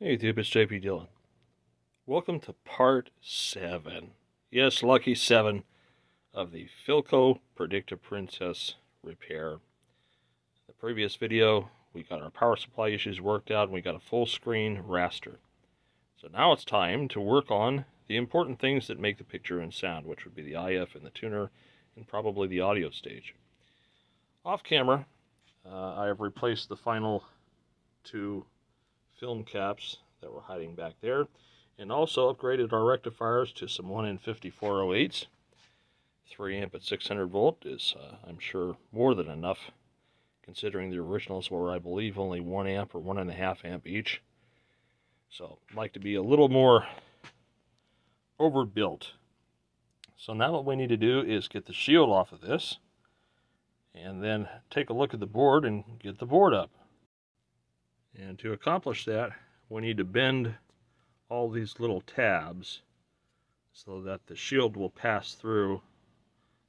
Hey YouTube, it's JP Dillon. Welcome to part 7. Yes, lucky 7 of the Philco Predicta Princess repair. The previous video, we got our power supply issues worked out and we got a full screen raster. So now it's time to work on the important things that make the picture and sound, which would be the IF and the tuner and probably the audio stage. Off camera, uh, I have replaced the final two film caps that were hiding back there and also upgraded our rectifiers to some 1N5408s. 3 amp at 600 volt is, uh, I'm sure, more than enough considering the originals were, I believe, only 1 amp or 1.5 amp each. So, I'd like to be a little more overbuilt. So now what we need to do is get the shield off of this and then take a look at the board and get the board up. And to accomplish that, we need to bend all these little tabs so that the shield will pass through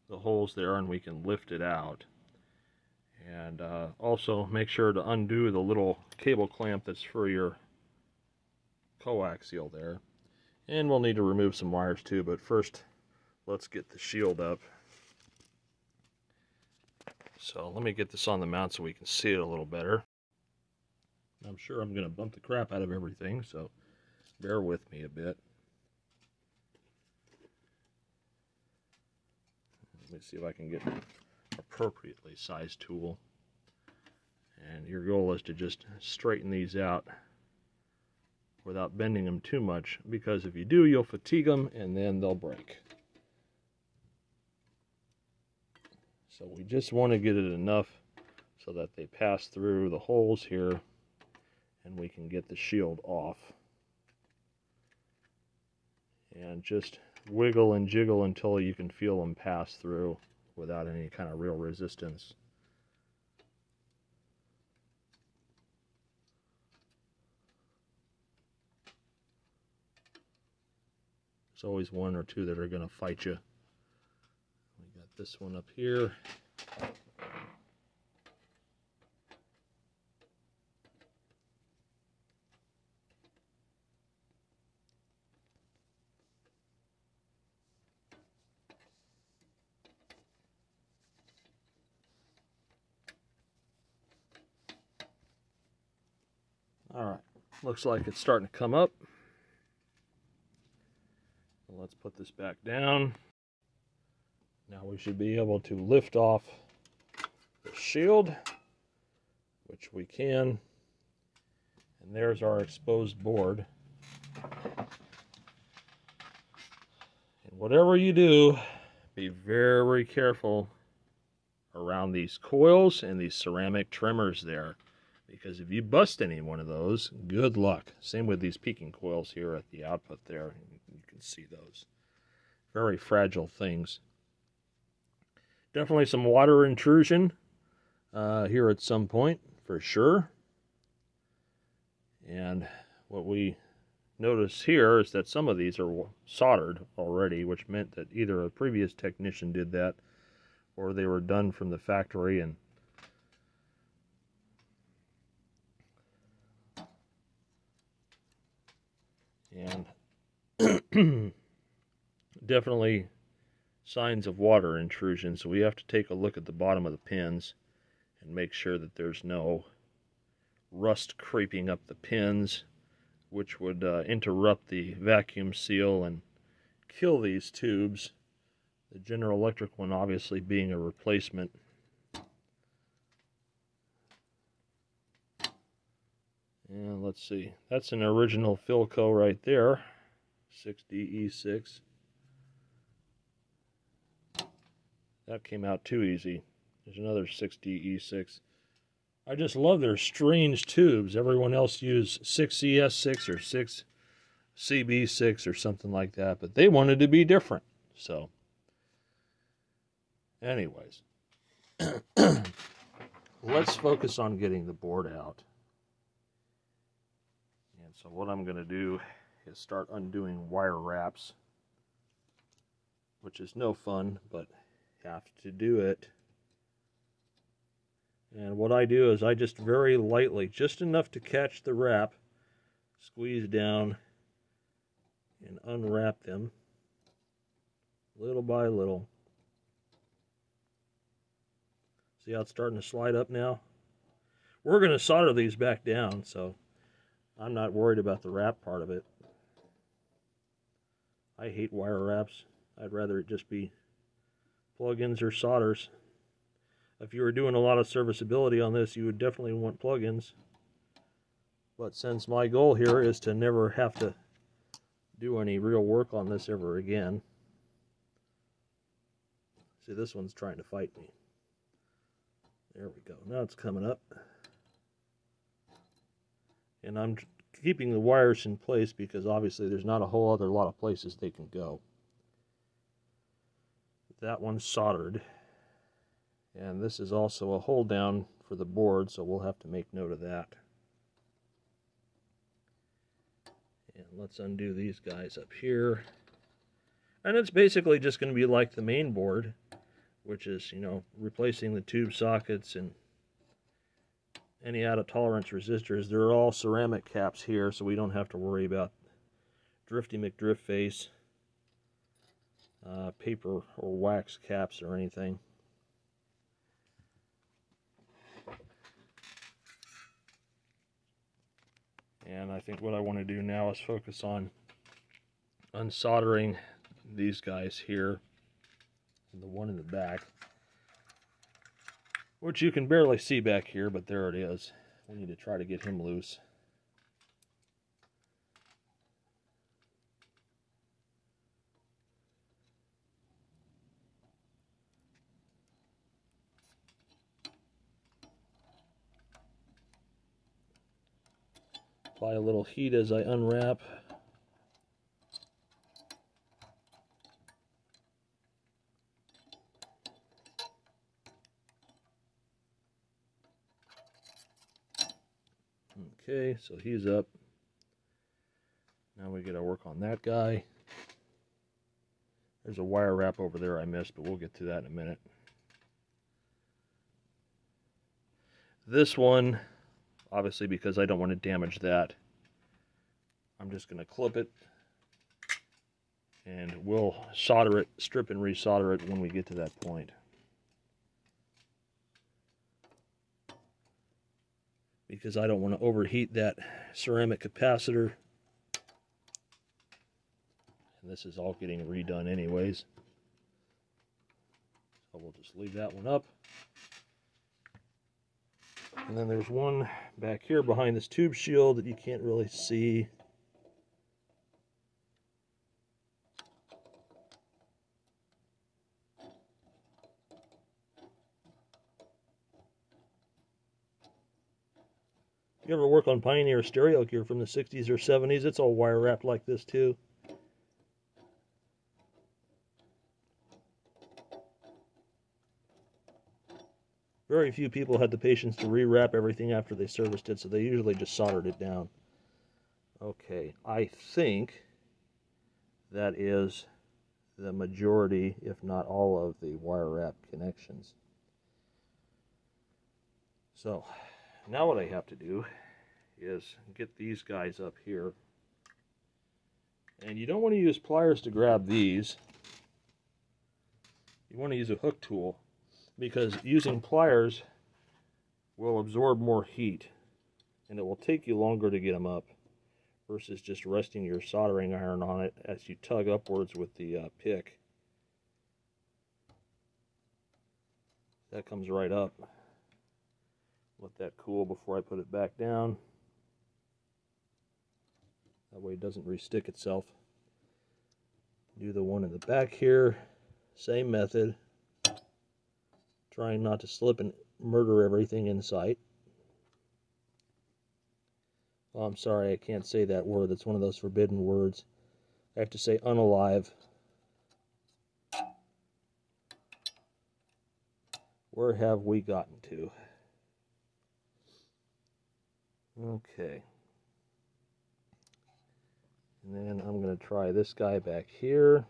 the holes there and we can lift it out. And uh, also make sure to undo the little cable clamp that's for your coaxial there. And we'll need to remove some wires too, but first let's get the shield up. So let me get this on the mount so we can see it a little better. I'm sure I'm going to bump the crap out of everything, so bear with me a bit. Let me see if I can get an appropriately sized tool. And your goal is to just straighten these out without bending them too much, because if you do, you'll fatigue them and then they'll break. So we just want to get it enough so that they pass through the holes here and we can get the shield off. And just wiggle and jiggle until you can feel them pass through without any kind of real resistance. There's always one or two that are going to fight you. We got this one up here. All right, looks like it's starting to come up. Let's put this back down. Now we should be able to lift off the shield, which we can. And there's our exposed board. And whatever you do, be very careful around these coils and these ceramic trimmers there because if you bust any one of those, good luck. Same with these peaking coils here at the output there. You can see those. Very fragile things. Definitely some water intrusion uh, here at some point, for sure. And what we notice here is that some of these are soldered already, which meant that either a previous technician did that or they were done from the factory and and definitely signs of water intrusion. So we have to take a look at the bottom of the pins and make sure that there's no rust creeping up the pins which would uh, interrupt the vacuum seal and kill these tubes. The General Electric one obviously being a replacement And let's see, that's an original Philco right there, 6DE6. That came out too easy. There's another 6DE6. I just love their strange tubes. Everyone else used 6CS6 or 6CB6 or something like that, but they wanted to be different. So, anyways, let's focus on getting the board out. So what I'm going to do is start undoing wire wraps, which is no fun, but you have to do it. And what I do is I just very lightly, just enough to catch the wrap, squeeze down and unwrap them little by little. See how it's starting to slide up now? We're going to solder these back down, so I'm not worried about the wrap part of it. I hate wire wraps. I'd rather it just be plugins or solders. If you were doing a lot of serviceability on this, you would definitely want plugins. But since my goal here is to never have to do any real work on this ever again. See, this one's trying to fight me. There we go. Now it's coming up. And I'm keeping the wires in place because obviously there's not a whole other lot of places they can go. That one's soldered. And this is also a hold down for the board, so we'll have to make note of that. And let's undo these guys up here. And it's basically just going to be like the main board, which is, you know, replacing the tube sockets and any out of tolerance resistors. They're all ceramic caps here, so we don't have to worry about drifty McDrift face, uh, paper or wax caps or anything. And I think what I want to do now is focus on unsoldering these guys here. And the one in the back. Which you can barely see back here, but there it is. We need to try to get him loose. Apply a little heat as I unwrap. Okay, so he's up. Now we gotta work on that guy. There's a wire wrap over there I missed, but we'll get to that in a minute. This one obviously because I don't want to damage that. I'm just going to clip it and we'll solder it, strip and resolder it when we get to that point. Because I don't want to overheat that ceramic capacitor. And this is all getting redone anyways. So we'll just leave that one up. And then there's one back here behind this tube shield that you can't really see. If you ever work on Pioneer stereo gear from the 60s or 70s, it's all wire wrapped like this too. Very few people had the patience to rewrap everything after they serviced it, so they usually just soldered it down. Okay, I think that is the majority, if not all, of the wire wrap connections. So, now what I have to do is get these guys up here. And you don't want to use pliers to grab these. You want to use a hook tool because using pliers will absorb more heat and it will take you longer to get them up versus just resting your soldering iron on it as you tug upwards with the uh, pick. That comes right up. Let that cool before I put it back down. That way it doesn't re-stick itself. Do the one in the back here. Same method trying not to slip and murder everything in sight. Oh, I'm sorry, I can't say that word. That's one of those forbidden words. I have to say unalive. Where have we gotten to? Okay. And then I'm going to try this guy back here.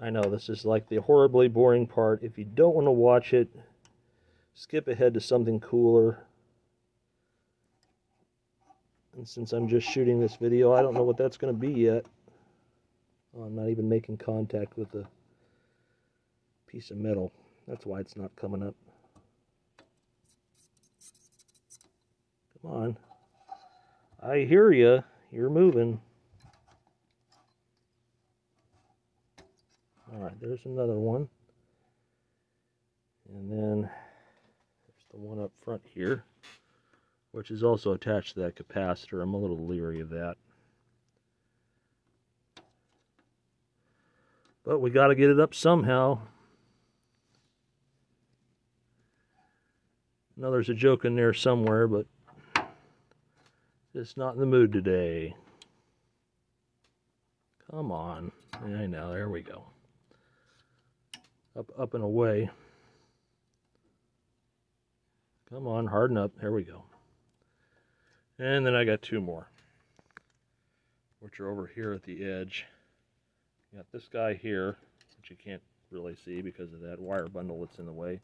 I know this is like the horribly boring part. If you don't want to watch it, skip ahead to something cooler. And since I'm just shooting this video, I don't know what that's going to be yet. Oh, I'm not even making contact with the piece of metal. That's why it's not coming up. Come on. I hear you. You're moving. All right, there's another one. And then there's the one up front here, which is also attached to that capacitor. I'm a little leery of that. But we got to get it up somehow. I know there's a joke in there somewhere, but just not in the mood today. Come on. I know. There we go. Up, up and away. Come on, harden up. There we go. And then I got two more, which are over here at the edge. Got this guy here, which you can't really see because of that wire bundle that's in the way.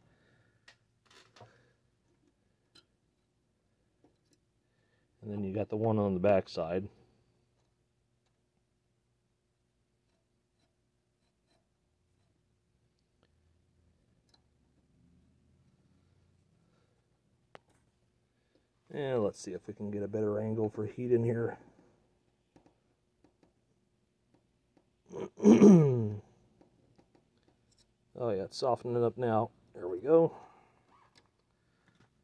And then you got the one on the back side. And let's see if we can get a better angle for heat in here. oh yeah, it's softening up now. There we go.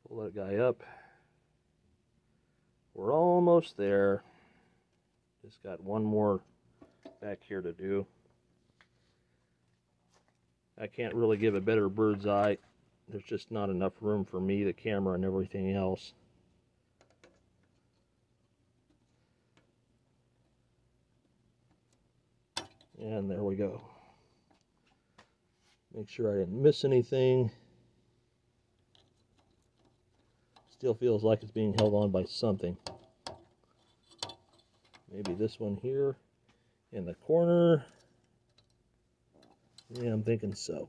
Pull that guy up. We're almost there. Just got one more back here to do. I can't really give a better bird's eye. There's just not enough room for me, the camera, and everything else. And there we go. Make sure I didn't miss anything. Still feels like it's being held on by something. Maybe this one here in the corner. Yeah, I'm thinking so.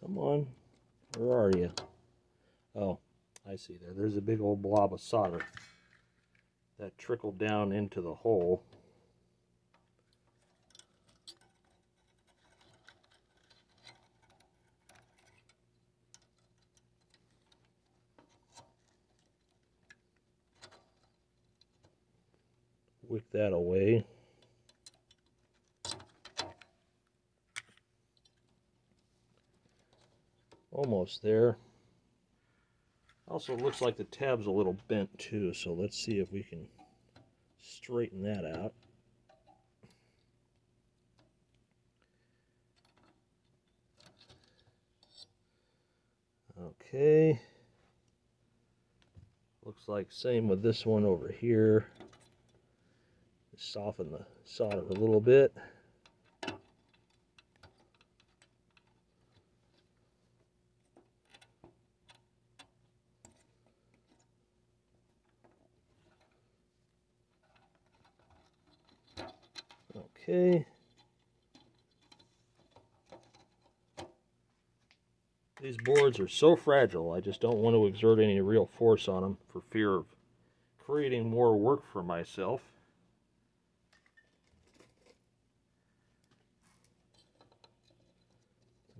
Come on. Where are you? Oh, I see there. There's a big old blob of solder that trickled down into the hole. That away. Almost there. Also looks like the tab's a little bent too, so let's see if we can straighten that out. Okay. Looks like same with this one over here. Soften the solder a little bit. Okay. These boards are so fragile, I just don't want to exert any real force on them for fear of creating more work for myself.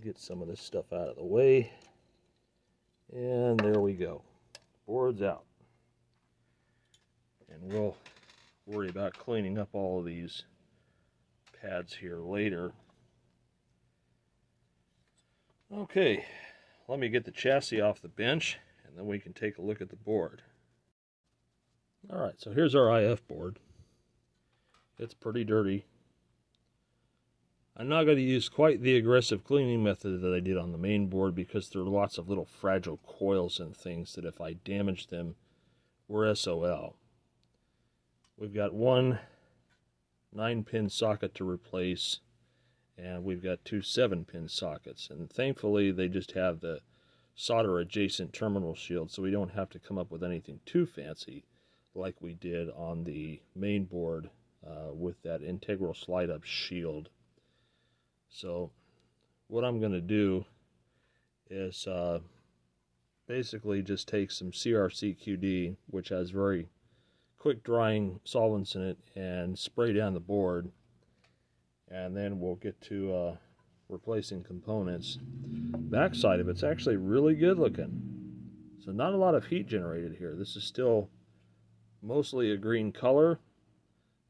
Get some of this stuff out of the way. And there we go. Boards out. And we'll worry about cleaning up all of these pads here later. Okay, let me get the chassis off the bench and then we can take a look at the board. Alright, so here's our IF board. It's pretty dirty. I'm not going to use quite the aggressive cleaning method that I did on the main board because there are lots of little fragile coils and things that if I damage them, we're SOL. We've got one 9 pin socket to replace and we've got two 7 pin sockets and thankfully they just have the solder adjacent terminal shield so we don't have to come up with anything too fancy like we did on the main board uh, with that integral slide up shield so what I'm going to do is uh, basically just take some CRCQD, which has very quick drying solvents in it, and spray down the board. And then we'll get to uh, replacing components. Backside of it's actually really good looking. So not a lot of heat generated here. This is still mostly a green color.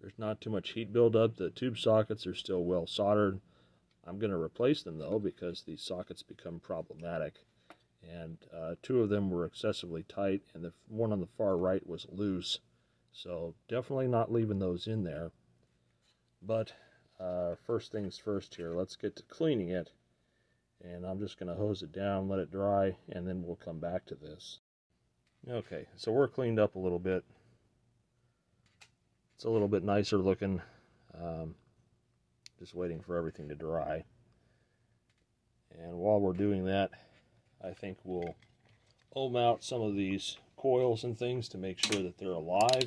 There's not too much heat buildup. The tube sockets are still well soldered. I'm going to replace them though because these sockets become problematic. And uh, two of them were excessively tight and the one on the far right was loose. So definitely not leaving those in there. But uh, first things first here, let's get to cleaning it. And I'm just going to hose it down, let it dry, and then we'll come back to this. Okay, so we're cleaned up a little bit. It's a little bit nicer looking. Um, just waiting for everything to dry. And while we're doing that, I think we'll ohm out some of these coils and things to make sure that they're alive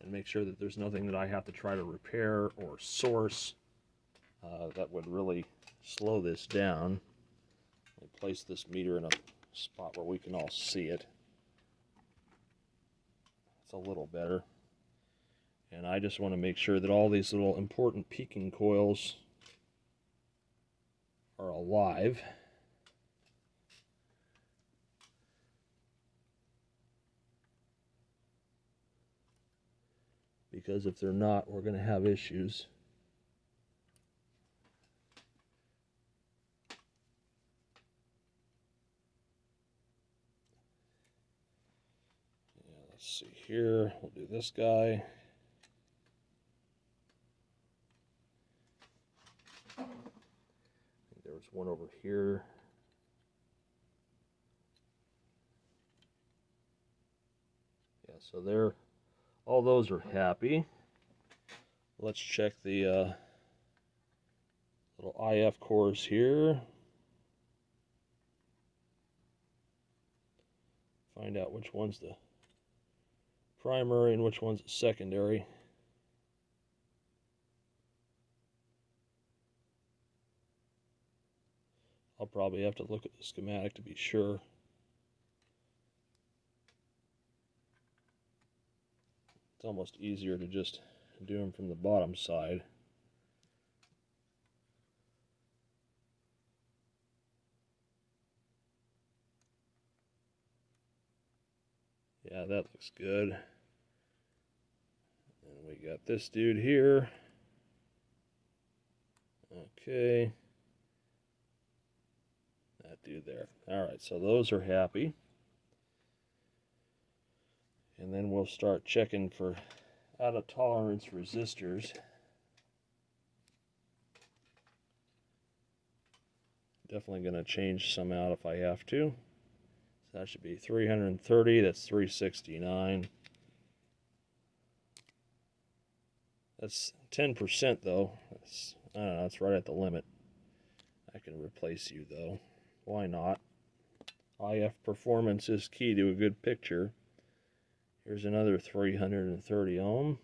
and make sure that there's nothing that I have to try to repair or source uh, that would really slow this down. I place this meter in a spot where we can all see it. It's a little better. And I just want to make sure that all these little important peaking coils are alive. Because if they're not, we're going to have issues. Yeah, let's see here. We'll do this guy. There's one over here. Yeah, so there, all those are happy. Let's check the uh, little IF cores here. Find out which one's the primary and which one's the secondary. Probably have to look at the schematic to be sure. It's almost easier to just do them from the bottom side. Yeah, that looks good. And we got this dude here. Okay do there. All right, so those are happy. And then we'll start checking for out of tolerance resistors. Definitely going to change some out if I have to. So that should be 330, that's 369. That's 10% though. That's, I don't know, that's right at the limit. I can replace you though. Why not? IF performance is key to a good picture. Here's another 330 ohm.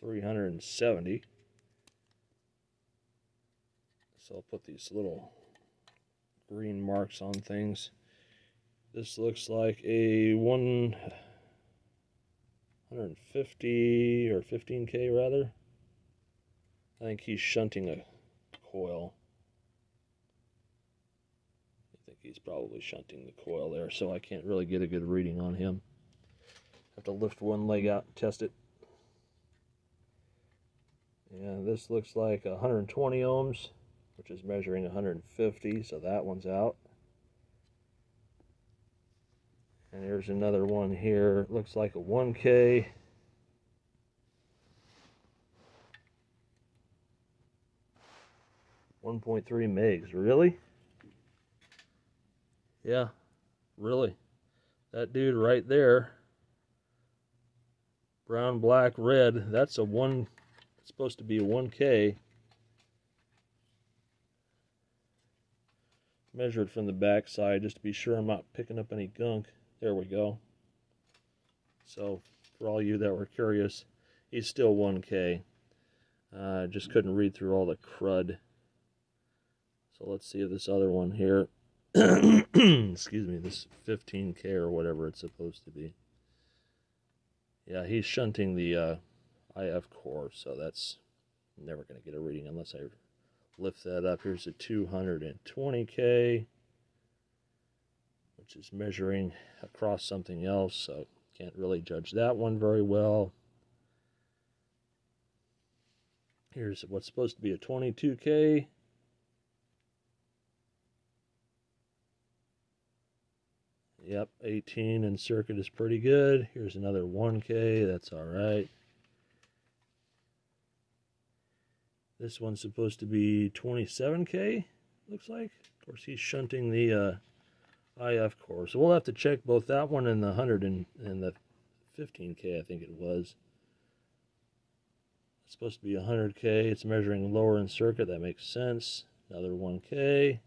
370. So I'll put these little green marks on things. This looks like a 150 or 15k rather. I think he's shunting a coil he's probably shunting the coil there, so I can't really get a good reading on him. Have to lift one leg out and test it. And this looks like 120 ohms, which is measuring 150, so that one's out. And here's another one here. Looks like a 1K. One point three megs, really? Yeah, really. That dude right there, brown, black, red, that's a one, it's supposed to be a 1K. Measured from the back side just to be sure I'm not picking up any gunk. There we go. So, for all you that were curious, he's still 1K. Uh, just couldn't read through all the crud. So let's see if this other one here, excuse me, this 15K or whatever it's supposed to be. Yeah, he's shunting the uh, IF core, so that's never going to get a reading unless I lift that up. Here's a 220K, which is measuring across something else, so can't really judge that one very well. Here's what's supposed to be a 22K. Yep, 18 in circuit is pretty good. Here's another 1K, that's all right. This one's supposed to be 27K, looks like. Of course, he's shunting the uh, IF core. So we'll have to check both that one and the 100 and, and the 15K, I think it was. It's supposed to be 100K. It's measuring lower in circuit. That makes sense. Another 1K.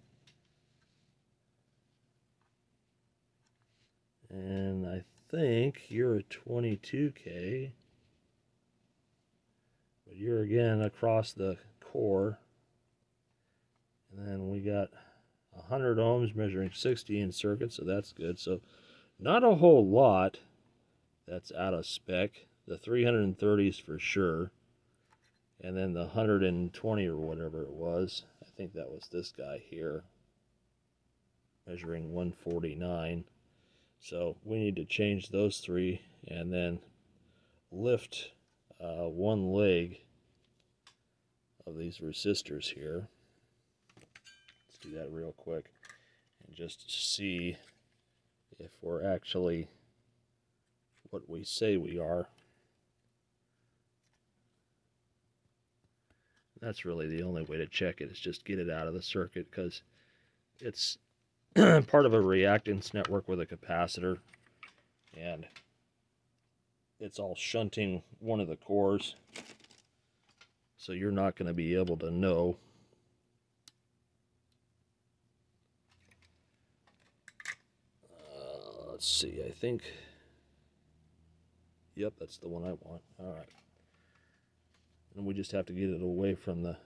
And I think you're a 22K. But you're again across the core. And then we got 100 ohms measuring 60 in circuit, so that's good. So not a whole lot that's out of spec. The 330s for sure. And then the 120 or whatever it was. I think that was this guy here. Measuring 149. So we need to change those three and then lift uh, one leg of these resistors here. Let's do that real quick and just see if we're actually what we say we are. That's really the only way to check it is just get it out of the circuit because it's part of a reactance network with a capacitor. And it's all shunting one of the cores. So you're not going to be able to know. Uh, let's see I think yep that's the one I want. All right. And we just have to get it away from the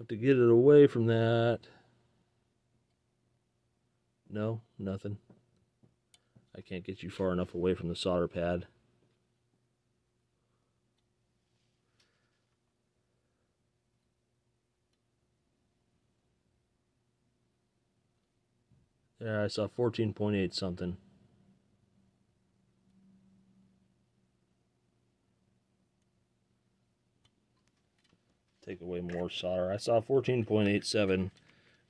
Have to get it away from that. No, nothing. I can't get you far enough away from the solder pad. Yeah, I saw 14.8 something. Take away more solder. I saw 14.87,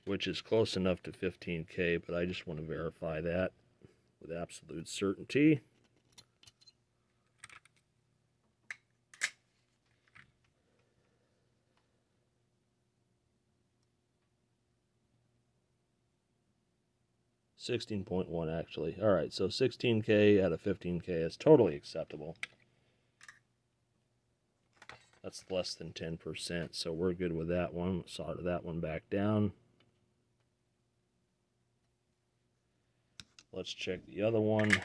which is close enough to 15K, but I just want to verify that with absolute certainty. Sixteen point one actually. All right, so sixteen K out of fifteen K is totally acceptable. That's less than 10%, so we're good with that one. Solder that one back down. Let's check the other one,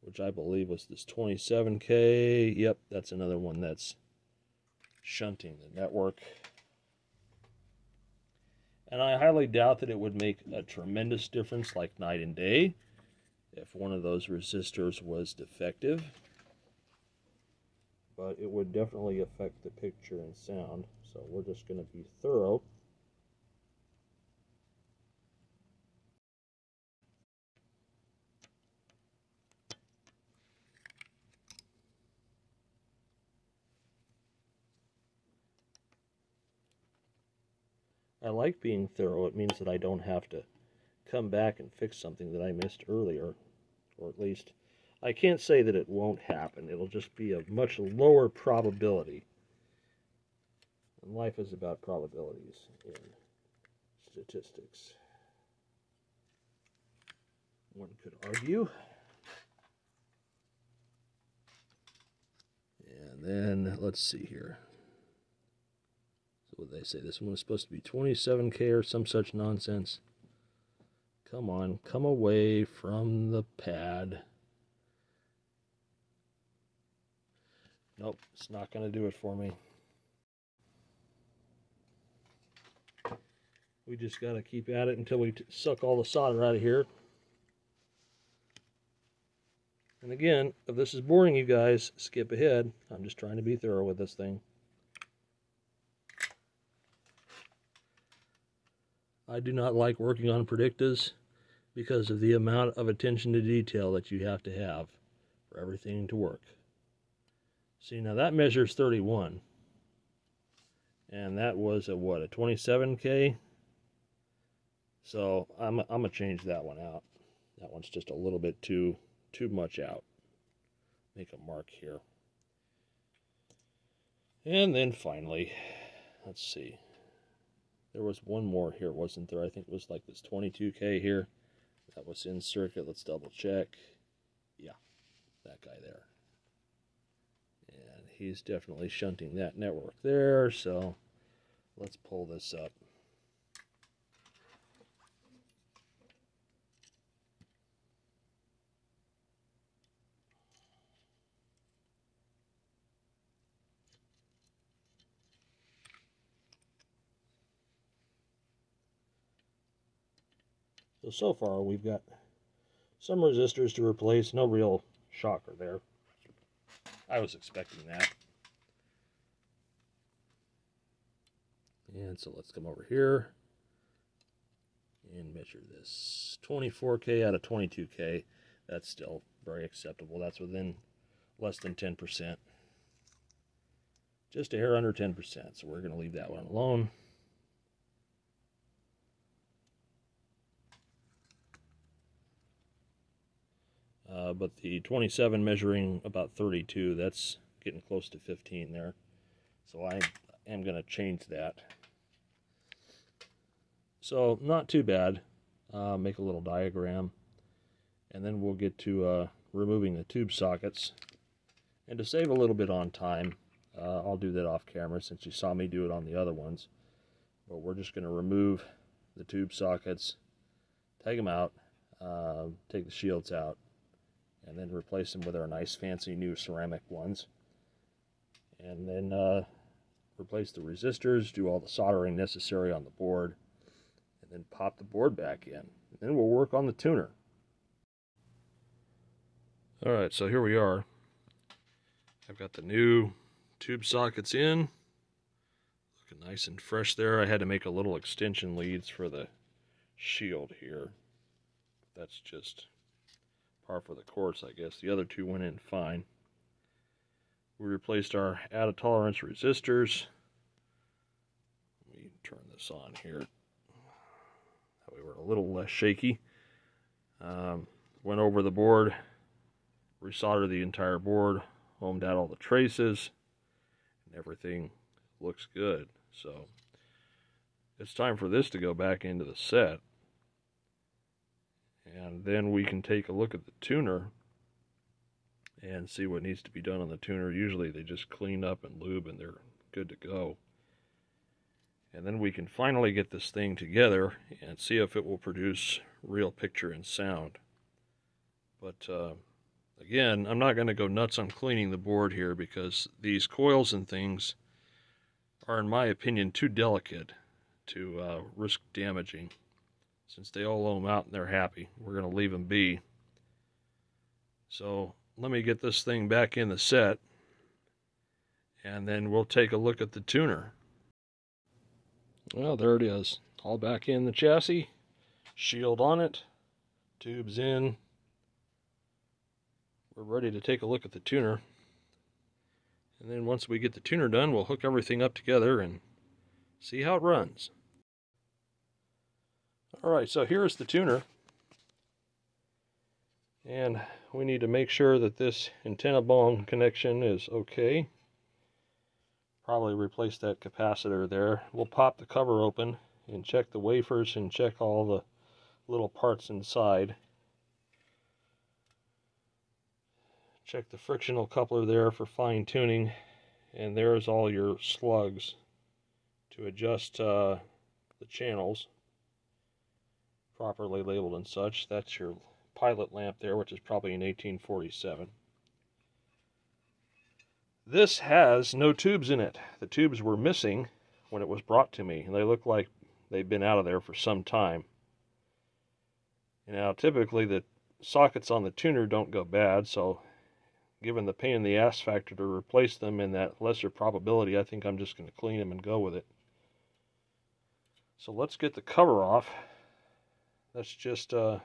which I believe was this 27K. Yep, that's another one that's shunting the network. And I highly doubt that it would make a tremendous difference like night and day if one of those resistors was defective but it would definitely affect the picture and sound. So we're just going to be thorough. I like being thorough. It means that I don't have to come back and fix something that I missed earlier, or at least I can't say that it won't happen. It'll just be a much lower probability. And life is about probabilities in statistics. One could argue. And then, let's see here. So what they say? This one was supposed to be 27K or some such nonsense. Come on, come away from the pad. Nope, it's not going to do it for me. We just got to keep at it until we suck all the solder out of here. And again, if this is boring you guys, skip ahead. I'm just trying to be thorough with this thing. I do not like working on Predictas because of the amount of attention to detail that you have to have for everything to work. See, now that measures 31. And that was a what, a 27K? So I'm, I'm going to change that one out. That one's just a little bit too, too much out. Make a mark here. And then finally, let's see. There was one more here, wasn't there? I think it was like this 22K here. That was in circuit. Let's double check. Yeah, that guy there. He's definitely shunting that network there. So let's pull this up. So, so far we've got some resistors to replace. No real shocker there. I was expecting that. And so let's come over here and measure this. 24K out of 22K. That's still very acceptable. That's within less than 10%. Just a hair under 10%. So we're going to leave that one alone. Uh, but the 27 measuring about 32, that's getting close to 15 there. So I am going to change that. So not too bad. Uh, make a little diagram. And then we'll get to uh, removing the tube sockets. And to save a little bit on time, uh, I'll do that off camera since you saw me do it on the other ones. But we're just going to remove the tube sockets, take them out, uh, take the shields out, and then replace them with our nice fancy new ceramic ones. And then uh, replace the resistors, do all the soldering necessary on the board, and then pop the board back in. And then we'll work on the tuner. Alright, so here we are. I've got the new tube sockets in. Looking nice and fresh there. I had to make a little extension leads for the shield here. That's just par for the course, I guess. The other two went in fine. We replaced our out of tolerance resistors. Let me turn this on here. That way we're a little less shaky. Um, went over the board, resoldered the entire board, ohmed out all the traces, and everything looks good. So it's time for this to go back into the set and then we can take a look at the tuner and see what needs to be done on the tuner. Usually they just clean up and lube and they're good to go. And then we can finally get this thing together and see if it will produce real picture and sound. But uh, again, I'm not going to go nuts on cleaning the board here because these coils and things are, in my opinion, too delicate to uh, risk damaging since they all owe them out and they're happy. We're going to leave them be. So let me get this thing back in the set and then we'll take a look at the tuner. Well, there it is. All back in the chassis. Shield on it. Tubes in. We're ready to take a look at the tuner. And then once we get the tuner done, we'll hook everything up together and see how it runs. Alright, so here's the tuner. And we need to make sure that this antenna balun connection is okay. Probably replace that capacitor there. We'll pop the cover open and check the wafers and check all the little parts inside. Check the frictional coupler there for fine tuning. And there's all your slugs to adjust uh, the channels properly labeled and such. That's your pilot lamp there, which is probably an 1847. This has no tubes in it. The tubes were missing when it was brought to me, and they look like they've been out of there for some time. Now, typically the sockets on the tuner don't go bad, so given the pain in the ass factor to replace them and that lesser probability, I think I'm just going to clean them and go with it. So let's get the cover off. That's just uh,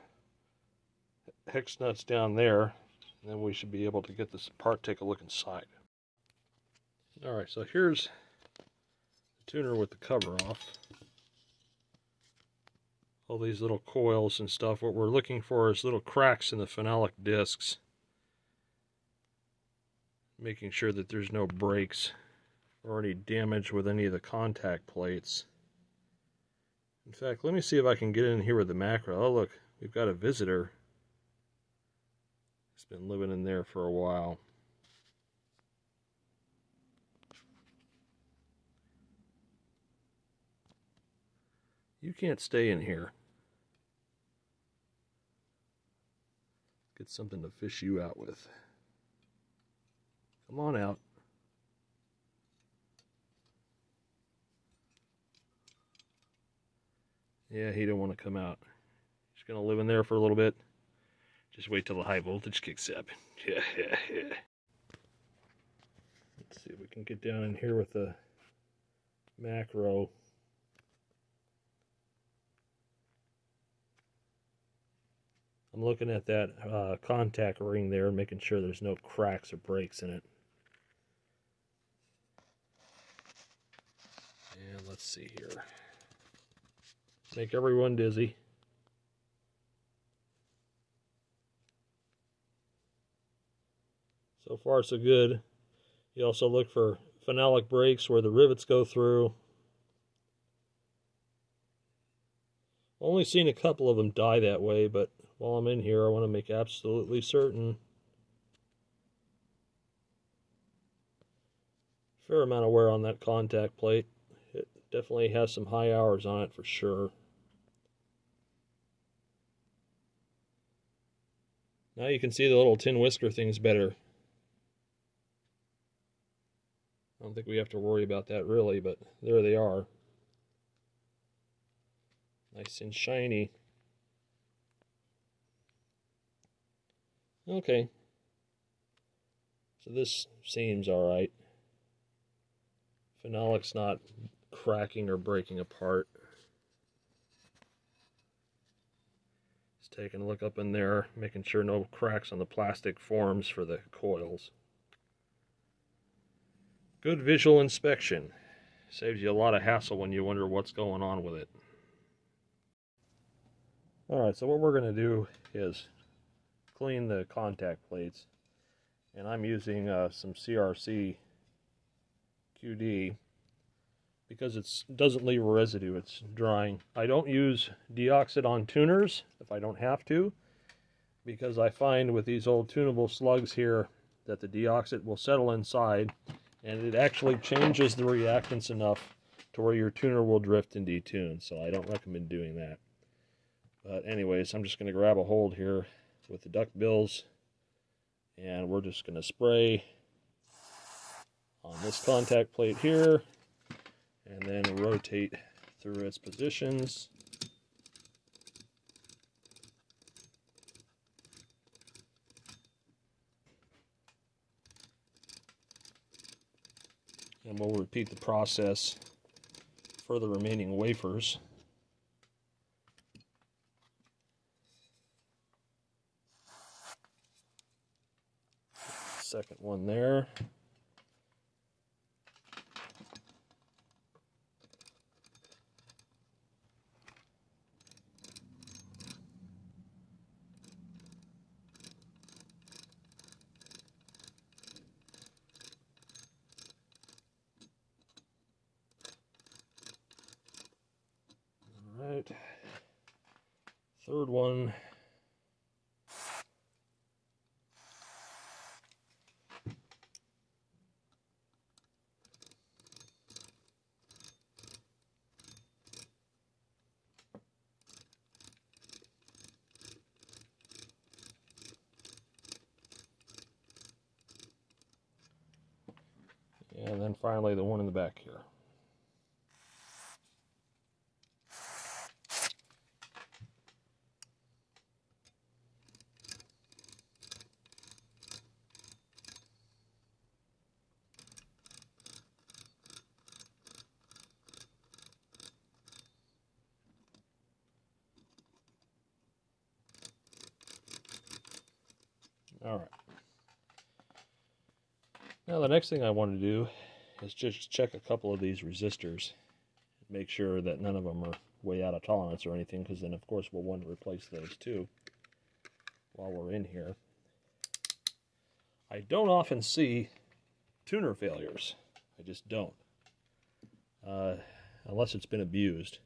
hex nuts down there. And then we should be able to get this apart, take a look inside. Alright, so here's the tuner with the cover off. All these little coils and stuff. What we're looking for is little cracks in the phenolic discs. Making sure that there's no breaks or any damage with any of the contact plates. In fact, let me see if I can get in here with the macro. Oh, look, we've got a visitor. He's been living in there for a while. You can't stay in here. Get something to fish you out with. Come on out. Yeah, he don't want to come out. He's going to live in there for a little bit. Just wait till the high voltage kicks up. Yeah, yeah, yeah. Let's see if we can get down in here with the macro. I'm looking at that uh, contact ring there, making sure there's no cracks or breaks in it. And let's see here. Make everyone dizzy. So far so good. You also look for phenolic breaks where the rivets go through. Only seen a couple of them die that way, but while I'm in here, I want to make absolutely certain. Fair amount of wear on that contact plate. It definitely has some high hours on it for sure. Now you can see the little tin whisker things better. I don't think we have to worry about that really, but there they are. Nice and shiny. Okay. So this seems alright. Phenolic's not cracking or breaking apart. Taking a look up in there, making sure no cracks on the plastic forms for the coils. Good visual inspection. Saves you a lot of hassle when you wonder what's going on with it. Alright, so what we're going to do is clean the contact plates. And I'm using uh, some CRC QD because it doesn't leave residue. It's drying. I don't use deoxit on tuners if I don't have to because I find with these old tunable slugs here that the deoxit will settle inside and it actually changes the reactance enough to where your tuner will drift and detune. So I don't recommend doing that. But anyways, I'm just going to grab a hold here with the duck bills and we're just going to spray on this contact plate here and then rotate through its positions. And we'll repeat the process for the remaining wafers. Second one there. Third one. The next thing I want to do is just check a couple of these resistors. Make sure that none of them are way out of tolerance or anything, because then of course we'll want to replace those too while we're in here. I don't often see tuner failures. I just don't. Uh, unless it's been abused.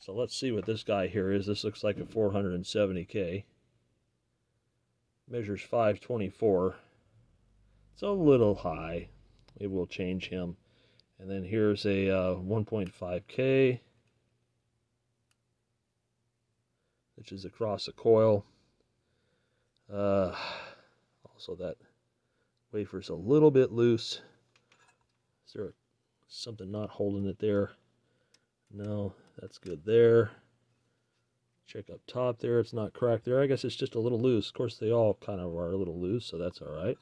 So let's see what this guy here is. This looks like a 470K measures 524 it's a little high. Maybe we'll change him. And then here's a uh, 1.5k which is across the coil. Uh, also that wafer's a little bit loose. Is there something not holding it there? No that's good there. Check up top there, it's not cracked there. I guess it's just a little loose. Of course, they all kind of are a little loose, so that's all right.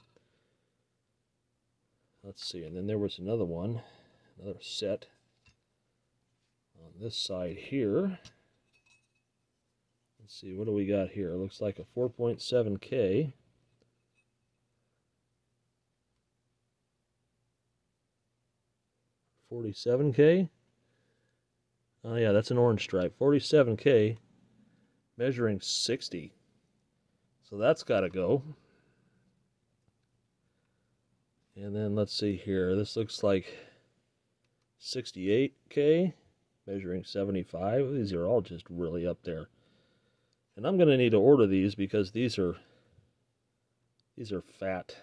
Let's see, and then there was another one, another set on this side here. Let's see, what do we got here? It looks like a 4.7K. Forty-seven K. Oh yeah, that's an orange stripe. Forty-seven K measuring 60. So that's got to go. And then let's see here. This looks like 68K, measuring 75. These are all just really up there. And I'm going to need to order these because these are these are fat.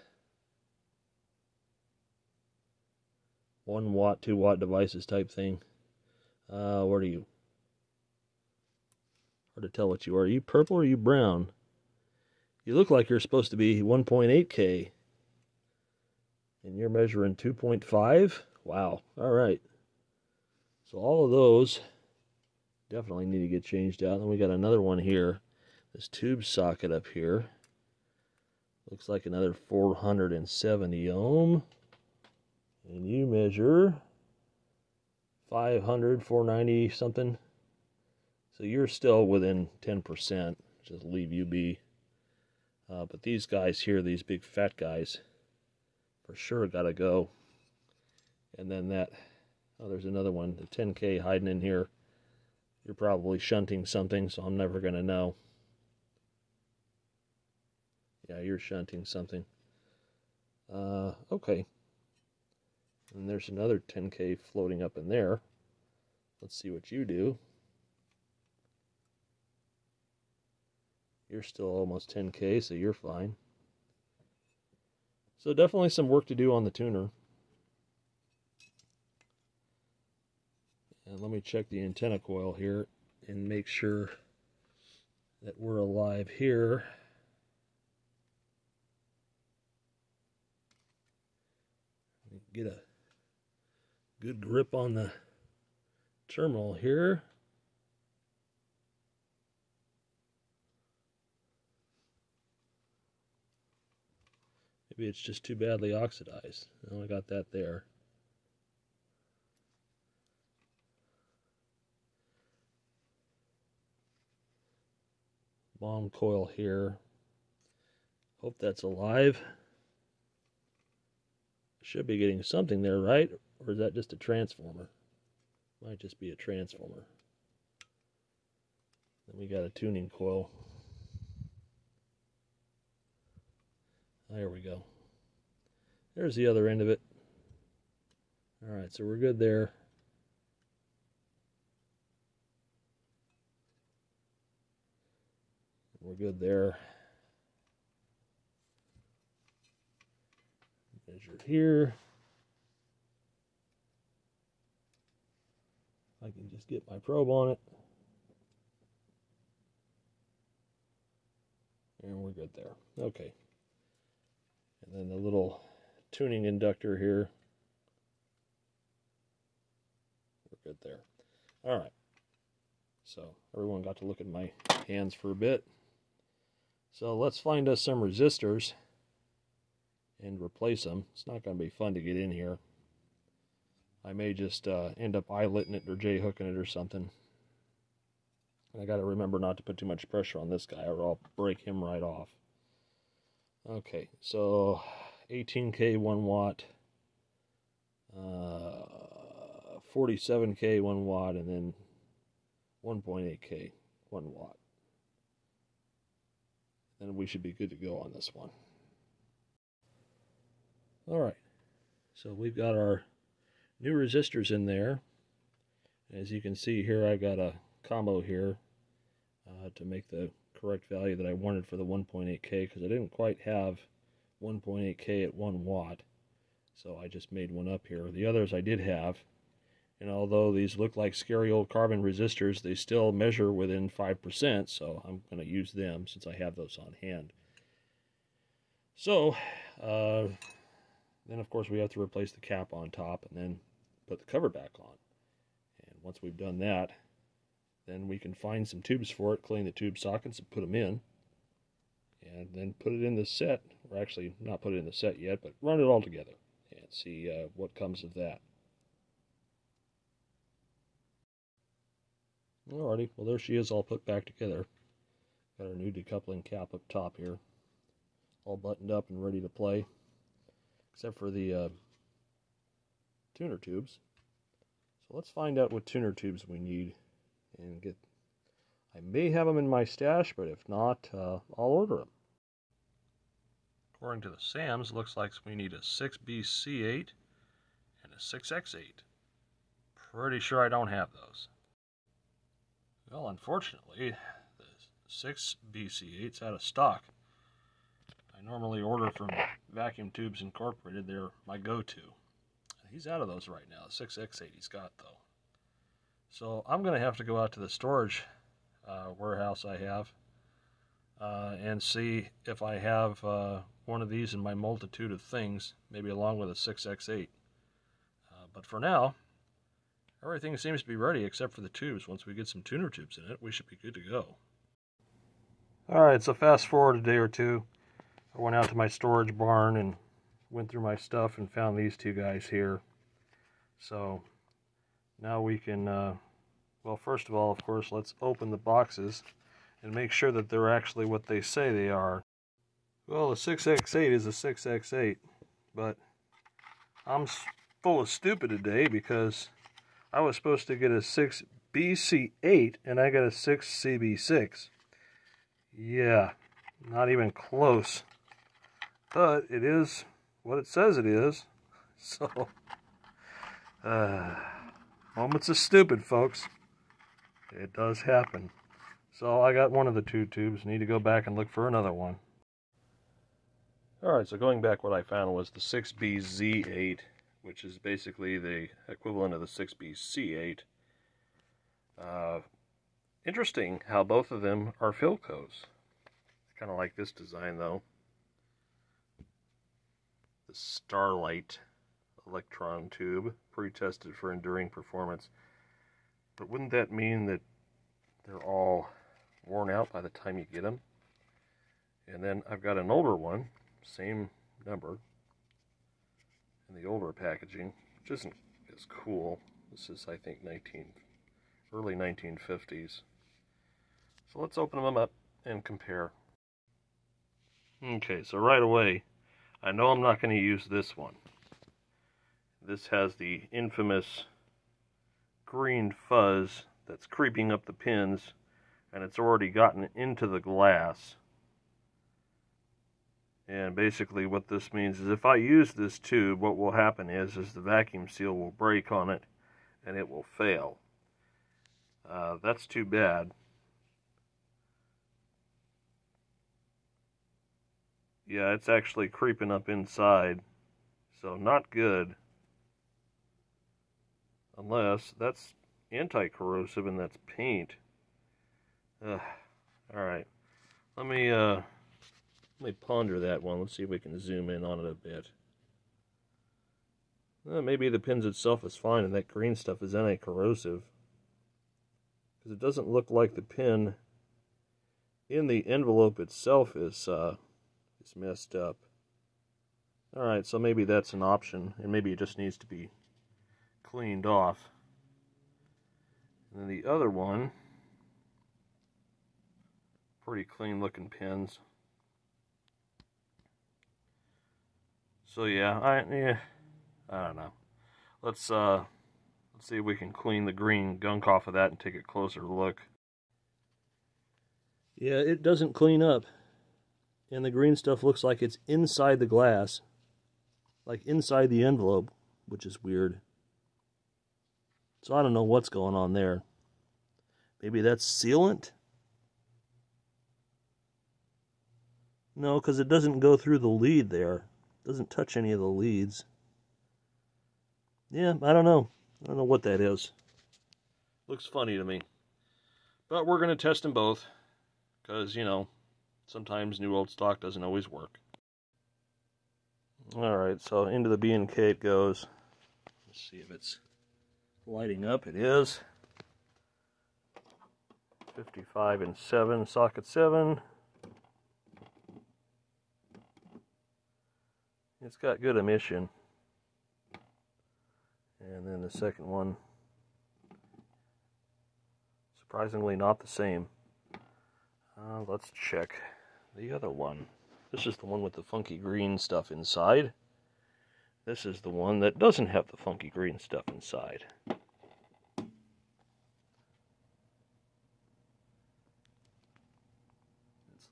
One watt, two watt devices type thing. Uh, where are you Hard to tell what you are. Are you purple or are you brown? You look like you're supposed to be 1.8K. And you're measuring 2.5? Wow. All right. So all of those definitely need to get changed out. Then we got another one here. This tube socket up here. Looks like another 470 ohm. And you measure 500, 490 something. So you're still within 10%, just leave you be. Uh, but these guys here, these big fat guys, for sure got to go. And then that, oh, there's another one, the 10K hiding in here. You're probably shunting something, so I'm never going to know. Yeah, you're shunting something. Uh, okay. And there's another 10K floating up in there. Let's see what you do. You're still almost 10K, so you're fine. So definitely some work to do on the tuner. And let me check the antenna coil here and make sure that we're alive here. Get a good grip on the terminal here. Maybe it's just too badly oxidized. Oh, I got that there. Balun coil here. Hope that's alive. Should be getting something there, right? Or is that just a transformer? Might just be a transformer. Then we got a tuning coil. There we go. There's the other end of it. All right, so we're good there. We're good there. Measure here. I can just get my probe on it. And we're good there. Okay. And then the little tuning inductor here. We're good there. All right. So everyone got to look at my hands for a bit. So let's find us some resistors and replace them. It's not going to be fun to get in here. I may just uh, end up eyeletting it or J-hooking it or something. And I got to remember not to put too much pressure on this guy or I'll break him right off. Okay, so 18K 1 watt, uh, 47K 1 watt, and then 1.8K 1 watt. And we should be good to go on this one. Alright, so we've got our new resistors in there. As you can see here, I got a combo here uh, to make the correct value that I wanted for the 1.8K because I didn't quite have 1.8K at 1 watt. So I just made one up here. The others I did have. And although these look like scary old carbon resistors, they still measure within 5%, so I'm going to use them since I have those on hand. So, uh, then of course we have to replace the cap on top and then put the cover back on. And once we've done that, then we can find some tubes for it, clean the tube sockets and put them in. And then put it in the set, or actually not put it in the set yet, but run it all together and see uh, what comes of that. Alrighty, well there she is all put back together. Got our new decoupling cap up top here. All buttoned up and ready to play. Except for the uh, tuner tubes. So let's find out what tuner tubes we need and get. I may have them in my stash, but if not, uh, I'll order them. According to the Sams, looks like we need a 6BC8 and a 6X8. Pretty sure I don't have those. Well, unfortunately, the 6BC8's out of stock. I normally order from Vacuum Tubes Incorporated. They're my go-to. He's out of those right now. The 6X8 he's got, though. So I'm going to have to go out to the storage uh, warehouse I have uh, and see if I have uh, one of these in my multitude of things, maybe along with a 6X8. Uh, but for now, everything seems to be ready except for the tubes. Once we get some tuner tubes in it, we should be good to go. Alright, so fast forward a day or two. I went out to my storage barn and went through my stuff and found these two guys here. So now we can, uh, well, first of all, of course, let's open the boxes and make sure that they're actually what they say they are. Well, a 6X8 is a 6X8, but I'm full of stupid today because I was supposed to get a 6BC8 and I got a 6CB6. Yeah, not even close. But it is what it says it is. So, uh, moments of stupid, folks. It does happen. So I got one of the two tubes. Need to go back and look for another one. Alright, so going back, what I found was the 6BZ8, which is basically the equivalent of the 6BC8. Uh, interesting how both of them are Philcos. Kind of like this design, though the Starlight electron tube, pre-tested for enduring performance. But wouldn't that mean that they're all worn out by the time you get them? And then I've got an older one, same number, in the older packaging, which isn't as cool. This is, I think, 19, early 1950s. So let's open them up and compare. Okay, so right away, I know I'm not going to use this one. This has the infamous green fuzz that's creeping up the pins and it's already gotten into the glass. And basically what this means is if I use this tube, what will happen is, is the vacuum seal will break on it and it will fail. Uh, that's too bad Yeah, it's actually creeping up inside. So not good. Unless that's anti-corrosive and that's paint. Ugh. All right. Let me uh let me ponder that one. Let's see if we can zoom in on it a bit. Maybe the pins itself is fine and that green stuff is anti-corrosive. Because it doesn't look like the pin in the envelope itself is, uh, is messed up. Alright, so maybe that's an option, and maybe it just needs to be cleaned off. And then the other one, pretty clean looking pins. So yeah, I yeah, I don't know. Let's uh let's see if we can clean the green gunk off of that and take a closer look. Yeah, it doesn't clean up. And the green stuff looks like it's inside the glass. Like inside the envelope, which is weird. So I don't know what's going on there. Maybe that's sealant? No, because it doesn't go through the lead there. It doesn't touch any of the leads. Yeah, I don't know. I don't know what that is. Looks funny to me. But we're going to test them both. Because, you know, sometimes new old stock doesn't always work. Alright, so into the B&K it goes. Let's see if it's lighting up. It is. 55 and 7, socket 7. It's got good emission. And then the second one, surprisingly not the same. Uh, let's check the other one. This is the one with the funky green stuff inside. This is the one that doesn't have the funky green stuff inside. Let's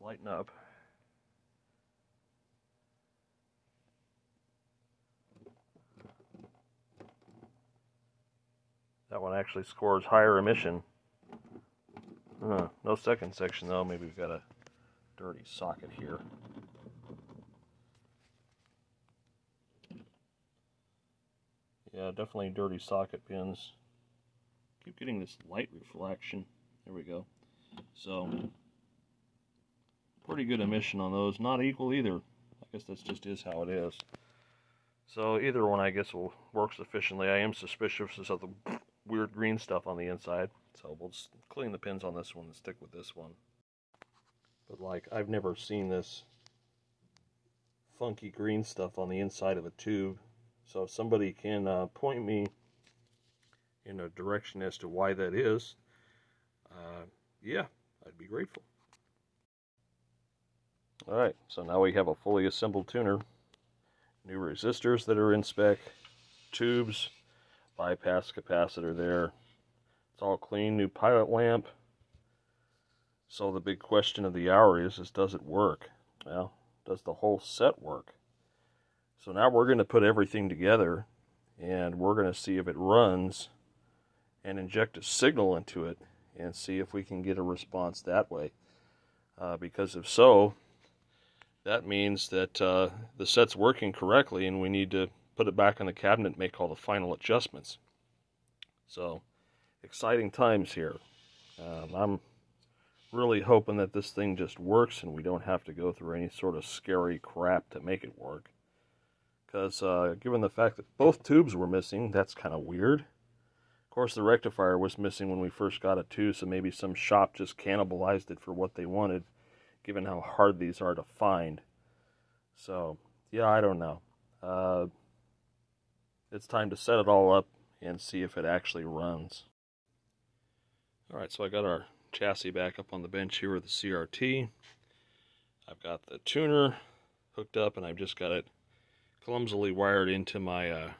lighten up. That one actually scores higher emission. Uh, no second section though, maybe we've got a dirty socket here. Yeah, definitely dirty socket pins. Keep getting this light reflection. There we go. So, pretty good emission on those. Not equal either. I guess that's just is how it is. So either one I guess will work sufficiently. I am suspicious of the weird green stuff on the inside. So we'll just clean the pins on this one and stick with this one. But like, I've never seen this funky green stuff on the inside of a tube. So if somebody can uh, point me in a direction as to why that is, uh, yeah, I'd be grateful. Alright, so now we have a fully assembled tuner. New resistors that are in spec, tubes, bypass capacitor there. It's all clean, new pilot lamp. So the big question of the hour is, is does it work? Well, does the whole set work? So now we're going to put everything together and we're going to see if it runs and inject a signal into it and see if we can get a response that way. Uh, because if so, that means that uh, the set's working correctly and we need to put it back in the cabinet and make all the final adjustments. So, exciting times here. Um, I'm really hoping that this thing just works and we don't have to go through any sort of scary crap to make it work. Because uh, given the fact that both tubes were missing, that's kind of weird. Of course, the rectifier was missing when we first got it too, so maybe some shop just cannibalized it for what they wanted given how hard these are to find. So, yeah, I don't know. Uh, it's time to set it all up and see if it actually runs. Alright, so I got our chassis back up on the bench here with the CRT. I've got the tuner hooked up and I've just got it clumsily wired into my uh,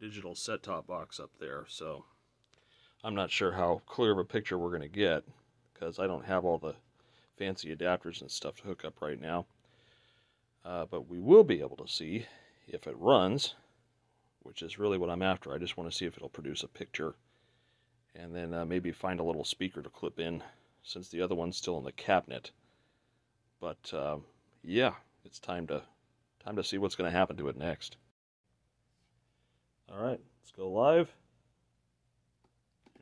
digital set-top box up there. So I'm not sure how clear of a picture we're going to get because I don't have all the fancy adapters and stuff to hook up right now. Uh, but we will be able to see if it runs, which is really what I'm after. I just want to see if it'll produce a picture. And then uh, maybe find a little speaker to clip in, since the other one's still in the cabinet. But uh, yeah, it's time to Time to see what's going to happen to it next. All right, let's go live.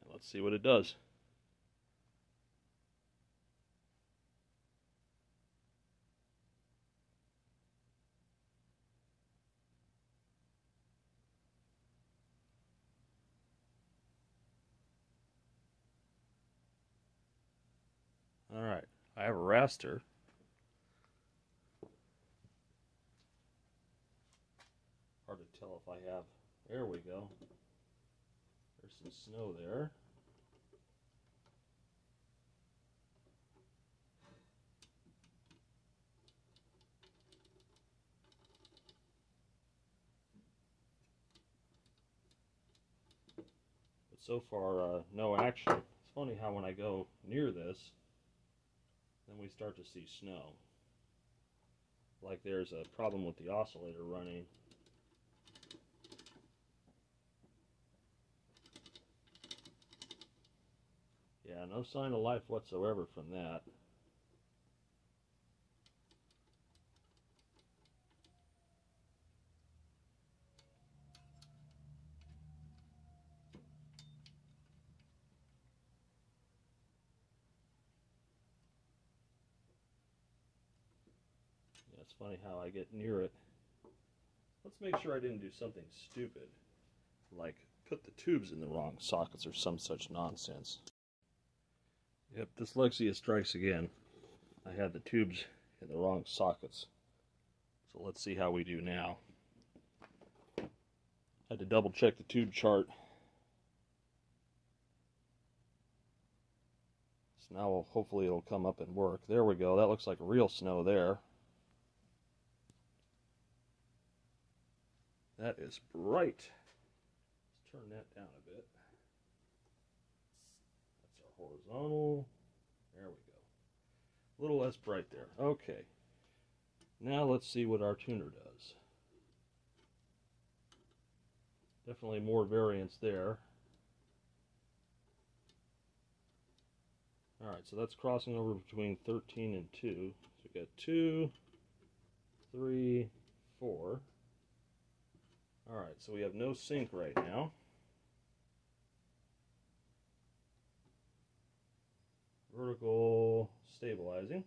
And let's see what it does. All right, I have a raster if I have. There we go. There's some snow there. But so far, uh, no action. It's funny how when I go near this, then we start to see snow. Like there's a problem with the oscillator running. Yeah, no sign of life whatsoever from that. Yeah, it's funny how I get near it. Let's make sure I didn't do something stupid, like put the tubes in the wrong sockets or some such nonsense. Yep, dyslexia strikes again. I had the tubes in the wrong sockets. So let's see how we do now. I had to double check the tube chart. So now hopefully it'll come up and work. There we go. That looks like real snow there. That is bright. Let's turn that down a bit. Horizontal. There we go. A little less bright there. Okay. Now let's see what our tuner does. Definitely more variance there. Alright, so that's crossing over between 13 and 2. So we got 2, 3, 4. Alright, so we have no sync right now. Vertical stabilizing.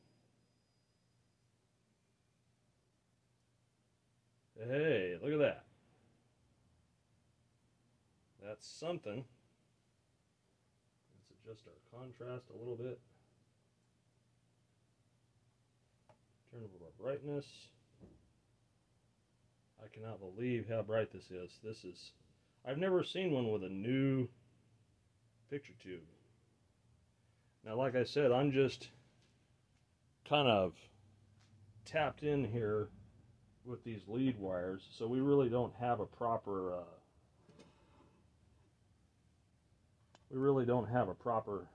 Hey, look at that. That's something. Let's adjust our contrast a little bit. Turn up our brightness. I cannot believe how bright this is. This is, I've never seen one with a new picture tube. Now, like I said, I'm just kind of tapped in here with these lead wires, so we really don't have a proper, uh, we really don't have a proper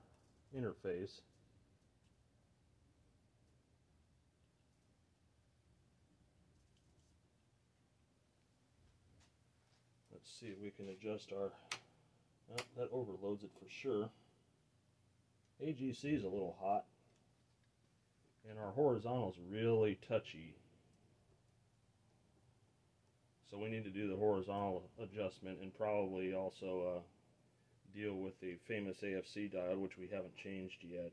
interface. Let's see if we can adjust our, oh, that overloads it for sure. AGC is a little hot, and our horizontal is really touchy. So we need to do the horizontal adjustment and probably also uh, deal with the famous AFC diode, which we haven't changed yet.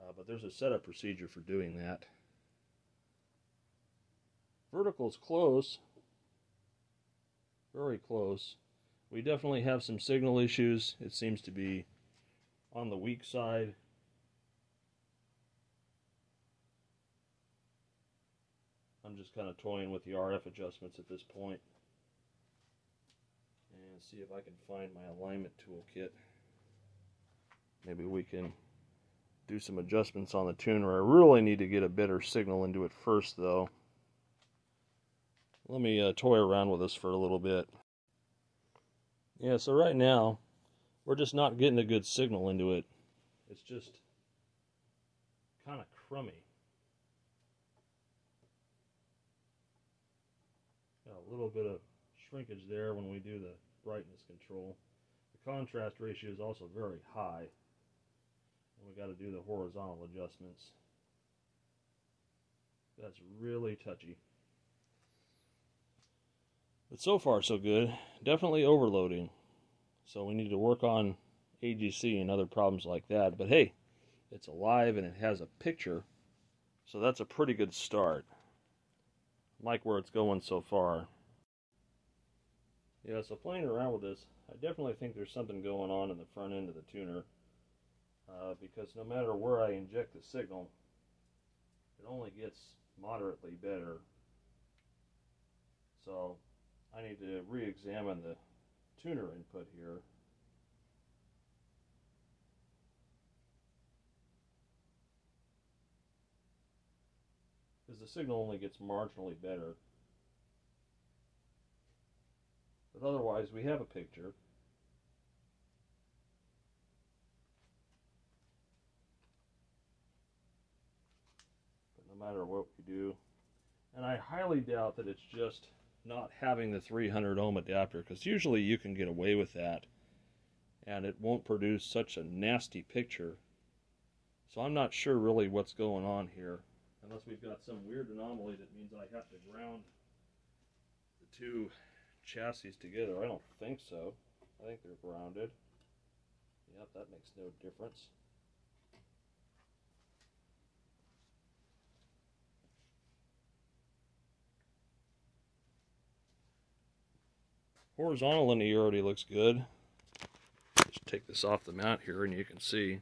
Uh, but there's a setup procedure for doing that. Vertical is close, very close. We definitely have some signal issues. It seems to be on the weak side. I'm just kind of toying with the RF adjustments at this point. And see if I can find my alignment toolkit. Maybe we can do some adjustments on the tuner. I really need to get a better signal into it first though. Let me uh, toy around with this for a little bit. Yeah, so right now, we're just not getting a good signal into it. It's just kind of crummy. Got a little bit of shrinkage there when we do the brightness control. The contrast ratio is also very high. And we got to do the horizontal adjustments. That's really touchy. But so far so good. Definitely overloading. So we need to work on AGC and other problems like that. But hey, it's alive and it has a picture. So that's a pretty good start. Like where it's going so far. Yeah, so playing around with this, I definitely think there's something going on in the front end of the tuner. Uh, because no matter where I inject the signal, it only gets moderately better. So I need to re-examine the tuner input here. Because the signal only gets marginally better. But otherwise, we have a picture. But no matter what we do, and I highly doubt that it's just not having the 300 ohm adapter because usually you can get away with that and it won't produce such a nasty picture. So I'm not sure really what's going on here unless we've got some weird anomaly that means I have to ground the two chassis together. I don't think so. I think they're grounded. Yep, that makes no difference. Horizontal linearity looks good. Just take this off the mount here and you can see.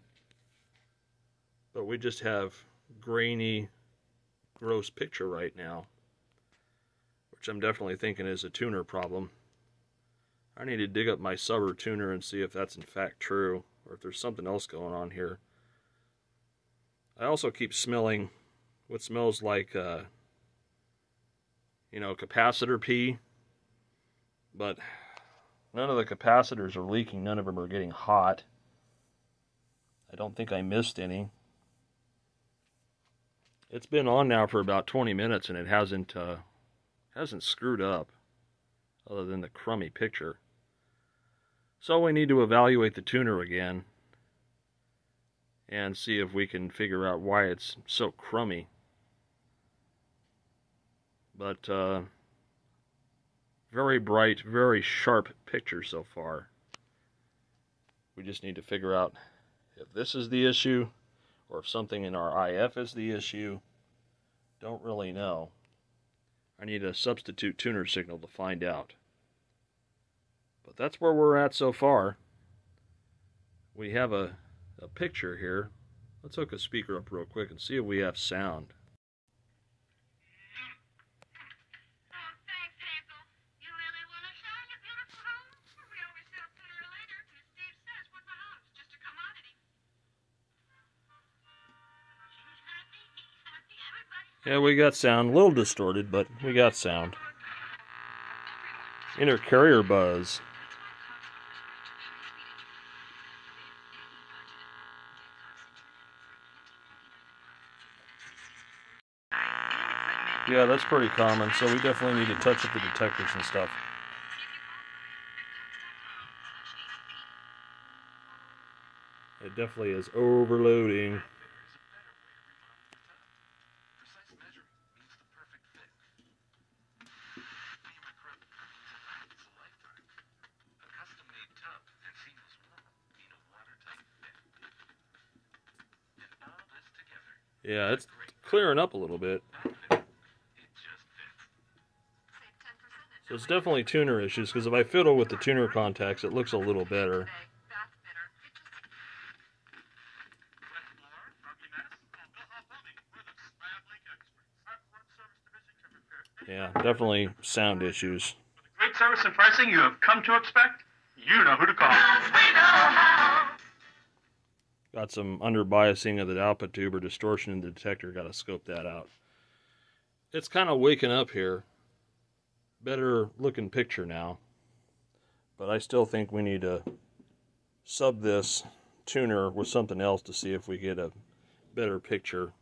But we just have grainy, gross picture right now. Which I'm definitely thinking is a tuner problem. I need to dig up my subber tuner and see if that's in fact true. Or if there's something else going on here. I also keep smelling what smells like, uh, you know, capacitor pee but none of the capacitors are leaking. None of them are getting hot. I don't think I missed any. It's been on now for about 20 minutes and it hasn't uh, hasn't screwed up other than the crummy picture. So we need to evaluate the tuner again and see if we can figure out why it's so crummy. But uh, very bright, very sharp picture so far. We just need to figure out if this is the issue or if something in our IF is the issue. Don't really know. I need a substitute tuner signal to find out. But that's where we're at so far. We have a, a picture here. Let's hook a speaker up real quick and see if we have sound. Yeah, we got sound. A little distorted, but we got sound. Intercarrier buzz. Yeah, that's pretty common, so we definitely need to touch up the detectors and stuff. It definitely is overloading. Yeah, it's clearing up a little bit. So it's definitely tuner issues, because if I fiddle with the tuner contacts, it looks a little better. Yeah, definitely sound issues. Great service and pricing you have come to expect, you know who to call. Got some underbiasing of the output tube or distortion in the detector. Got to scope that out. It's kind of waking up here. Better looking picture now. But I still think we need to sub this tuner with something else to see if we get a better picture.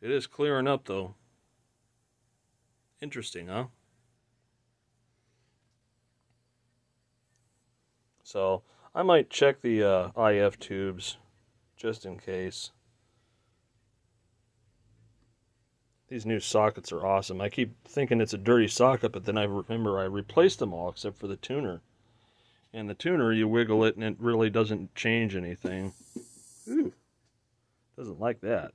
It is clearing up though. Interesting, huh? So I might check the uh, IF tubes just in case. These new sockets are awesome. I keep thinking it's a dirty socket, but then I remember I replaced them all except for the tuner. And the tuner, you wiggle it and it really doesn't change anything. Ooh, doesn't like that.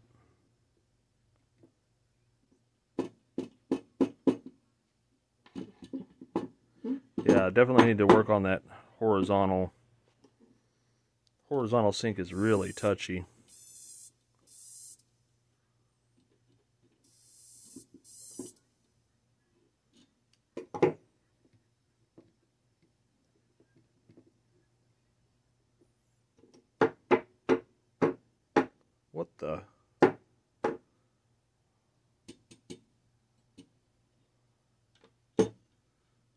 Yeah, definitely need to work on that horizontal Horizontal sync is really touchy. What the?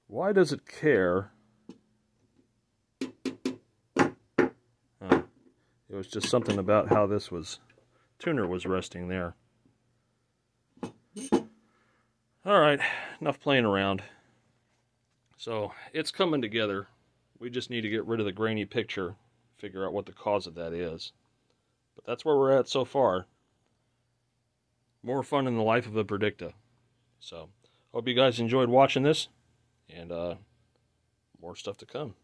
Why does it care? It was just something about how this was, tuner was resting there. Alright, enough playing around. So, it's coming together. We just need to get rid of the grainy picture, figure out what the cause of that is. But that's where we're at so far. More fun in the life of a Predicta. So, hope you guys enjoyed watching this and uh, more stuff to come.